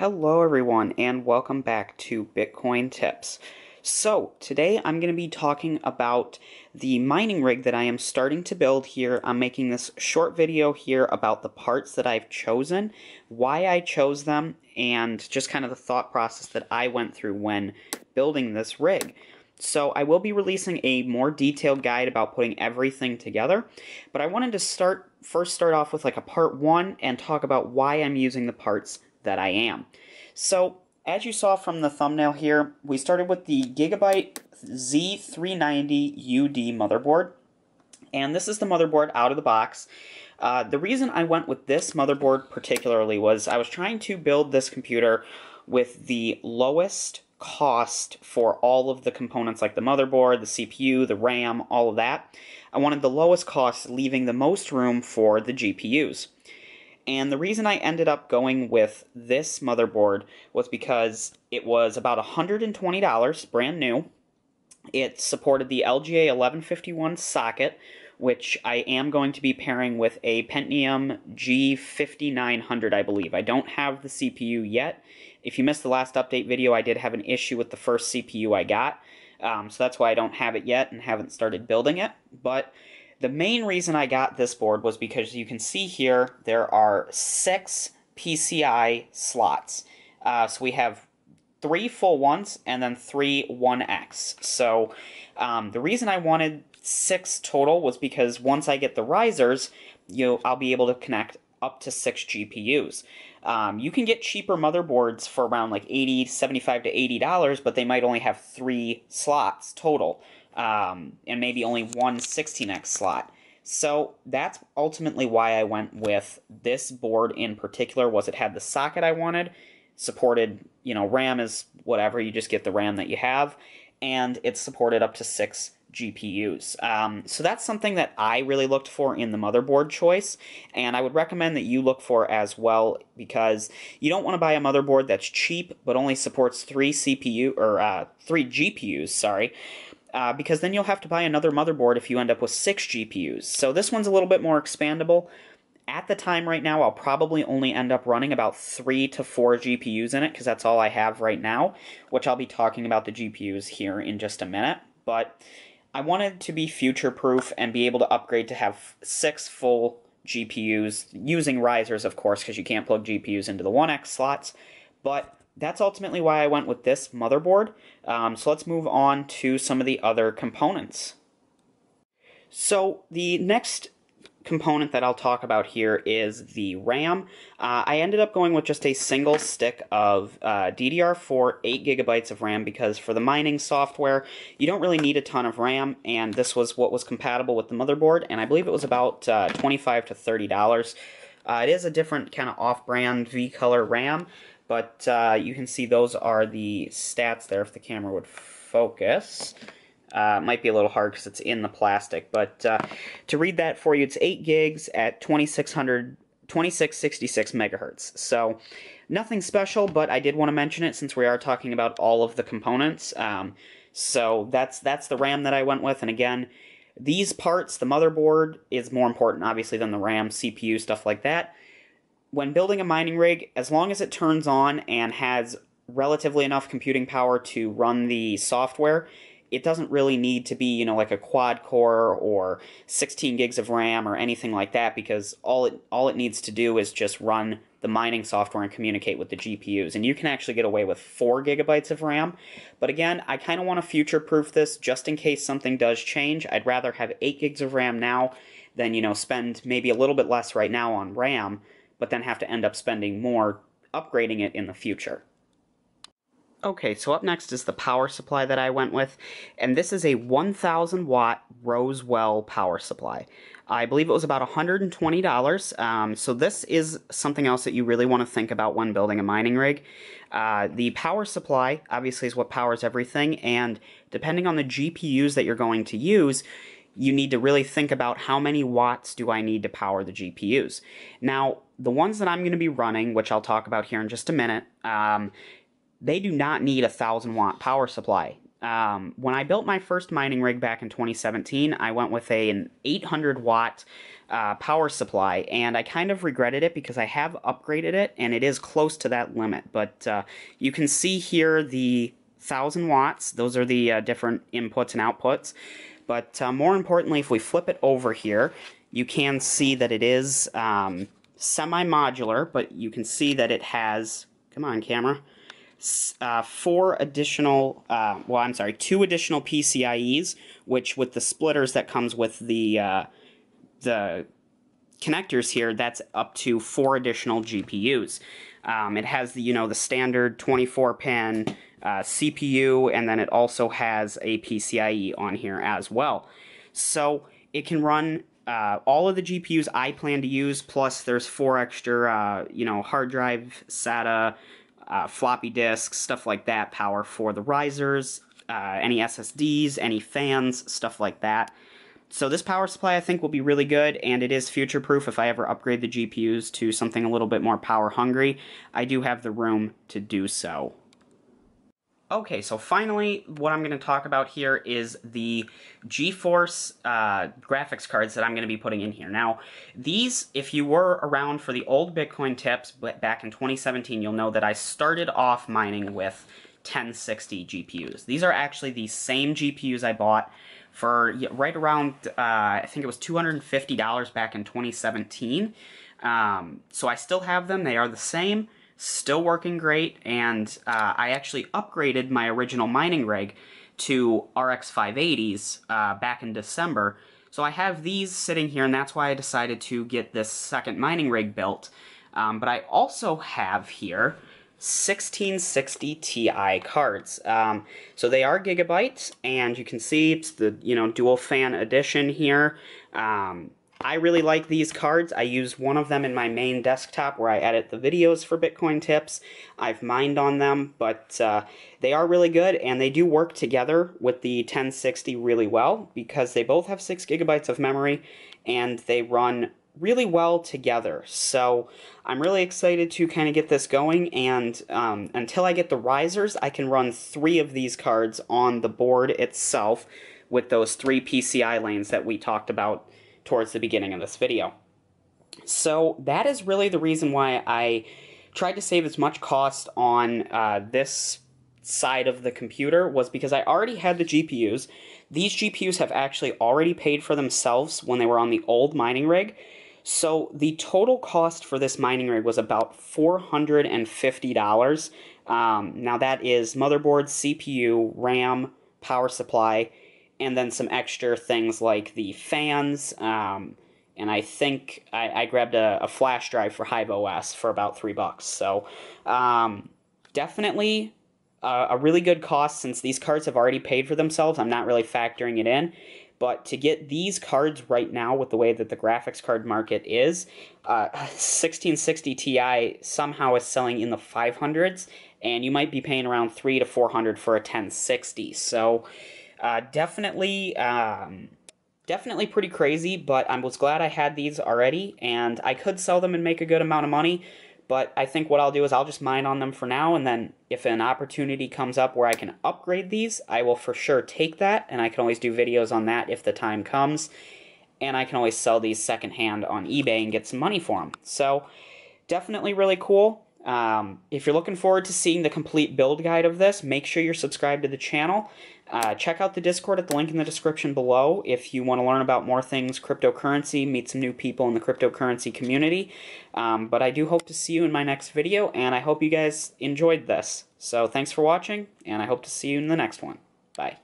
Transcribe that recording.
Hello, everyone, and welcome back to Bitcoin Tips. So, today I'm going to be talking about the mining rig that I am starting to build here. I'm making this short video here about the parts that I've chosen, why I chose them, and just kind of the thought process that I went through when building this rig. So I will be releasing a more detailed guide about putting everything together, but I wanted to start first start off with like a part 1 and talk about why I'm using the parts that I am. So, as you saw from the thumbnail here, we started with the Gigabyte Z390UD motherboard, and this is the motherboard out of the box. Uh, the reason I went with this motherboard particularly was I was trying to build this computer with the lowest cost for all of the components like the motherboard, the CPU, the RAM, all of that. I wanted the lowest cost, leaving the most room for the GPUs. And the reason I ended up going with this motherboard was because it was about $120, brand new. It supported the LGA 1151 socket, which I am going to be pairing with a Pentium G5900, I believe. I don't have the CPU yet. If you missed the last update video, I did have an issue with the first CPU I got, um, so that's why I don't have it yet and haven't started building it. But the main reason I got this board was because you can see here there are six PCI slots. Uh, so we have three full ones and then three 1X. So um, the reason I wanted six total was because once I get the risers, you know, I'll be able to connect up to six GPUs. Um, you can get cheaper motherboards for around like 80 75 to 80 dollars but they might only have three slots total um, and maybe only one 16x slot so that's ultimately why i went with this board in particular was it had the socket i wanted supported you know ram is whatever you just get the ram that you have and it's supported up to six GPUs. Um, so that's something that I really looked for in the motherboard choice, and I would recommend that you look for as well because you don't want to buy a motherboard that's cheap but only supports three CPU or uh, three GPUs. Sorry. Uh, because then you'll have to buy another motherboard if you end up with six GPUs. So this one's a little bit more expandable. At the time right now, I'll probably only end up running about three to four GPUs in it because that's all I have right now, which I'll be talking about the GPUs here in just a minute. But I wanted to be future proof and be able to upgrade to have six full GPUs using risers, of course, because you can't plug GPUs into the 1X slots. But that's ultimately why I went with this motherboard. Um, so let's move on to some of the other components. So the next component that I'll talk about here is the RAM. Uh, I ended up going with just a single stick of uh, DDR4 8 gigabytes of RAM because for the mining software, you don't really need a ton of RAM, and this was what was compatible with the motherboard, and I believe it was about uh, 25 to $30. Uh, it is a different kind of off-brand V-color RAM, but uh, you can see those are the stats there if the camera would focus. Uh, might be a little hard because it's in the plastic, but uh, to read that for you, it's 8 gigs at 2600, 2666 megahertz. So nothing special, but I did want to mention it since we are talking about all of the components. Um, so that's that's the RAM that I went with, and again, these parts, the motherboard is more important, obviously, than the RAM, CPU, stuff like that. When building a mining rig, as long as it turns on and has relatively enough computing power to run the software, it doesn't really need to be, you know, like a quad core or 16 gigs of RAM or anything like that because all it all it needs to do is just run the mining software and communicate with the GPUs. And you can actually get away with 4 gigabytes of RAM. But again, I kind of want to future proof this just in case something does change. I'd rather have 8 gigs of RAM now than, you know, spend maybe a little bit less right now on RAM, but then have to end up spending more upgrading it in the future. Okay, so up next is the power supply that I went with, and this is a 1000 watt Rosewill power supply. I believe it was about $120, um, so this is something else that you really want to think about when building a mining rig. Uh, the power supply, obviously, is what powers everything, and depending on the GPUs that you're going to use, you need to really think about how many watts do I need to power the GPUs. Now, the ones that I'm going to be running, which I'll talk about here in just a minute, um, they do not need a 1000 watt power supply. Um, when I built my first mining rig back in 2017, I went with a, an 800 watt uh, power supply, and I kind of regretted it because I have upgraded it, and it is close to that limit. But uh, you can see here the 1000 watts. Those are the uh, different inputs and outputs. But uh, more importantly, if we flip it over here, you can see that it is um, semi-modular, but you can see that it has, come on camera, uh, four additional, uh, well, I'm sorry, two additional PCIEs, which with the splitters that comes with the uh, the connectors here, that's up to four additional GPUs. Um, it has the you know the standard 24 pin uh, CPU, and then it also has a PCIe on here as well. So it can run uh, all of the GPUs I plan to use, plus there's four extra, uh, you know, hard drive, SATA, uh, floppy disks, stuff like that, power for the risers, uh, any SSDs, any fans, stuff like that. So this power supply I think will be really good, and it is future-proof if I ever upgrade the GPUs to something a little bit more power-hungry. I do have the room to do so. Okay, so finally, what I'm going to talk about here is the GeForce uh, graphics cards that I'm going to be putting in here. Now, these, if you were around for the old Bitcoin tips back in 2017, you'll know that I started off mining with 1060 GPUs. These are actually the same GPUs I bought for right around, uh, I think it was $250 back in 2017. Um, so I still have them. They are the same still working great, and uh, I actually upgraded my original mining rig to RX 580s uh, back in December. So I have these sitting here, and that's why I decided to get this second mining rig built. Um, but I also have here 1660 Ti cards. Um, so they are gigabytes, and you can see it's the you know dual fan edition here. Um, I really like these cards. I use one of them in my main desktop where I edit the videos for Bitcoin tips. I've mined on them, but uh, they are really good and they do work together with the 1060 really well because they both have 6 gigabytes of memory and they run really well together. So I'm really excited to kind of get this going and um, until I get the risers, I can run three of these cards on the board itself with those three PCI lanes that we talked about towards the beginning of this video. So that is really the reason why I tried to save as much cost on uh, this side of the computer was because I already had the GPUs. These GPUs have actually already paid for themselves when they were on the old mining rig. So the total cost for this mining rig was about $450. Um, now that is motherboard, CPU, RAM, power supply, and then some extra things like the fans. Um, and I think I, I grabbed a, a, flash drive for Hive OS for about three bucks. So um, definitely a, a really good cost since these cards have already paid for themselves. I'm not really factoring it in. But to get these cards right now with the way that the graphics card market is, uh, 1660 Ti somehow is selling in the 500s, and you might be paying around three to 400 for a 1060. So uh, definitely, um, definitely pretty crazy, but I was glad I had these already, and I could sell them and make a good amount of money. But I think what I'll do is I'll just mine on them for now, and then if an opportunity comes up where I can upgrade these, I will for sure take that, and I can always do videos on that if the time comes. And I can always sell these secondhand on eBay and get some money for them. So, definitely really cool. Um, if you're looking forward to seeing the complete build guide of this, make sure you're subscribed to the channel. Uh, check out the Discord at the link in the description below if you want to learn about more things cryptocurrency, meet some new people in the cryptocurrency community. Um, but I do hope to see you in my next video, and I hope you guys enjoyed this. So thanks for watching, and I hope to see you in the next one. Bye.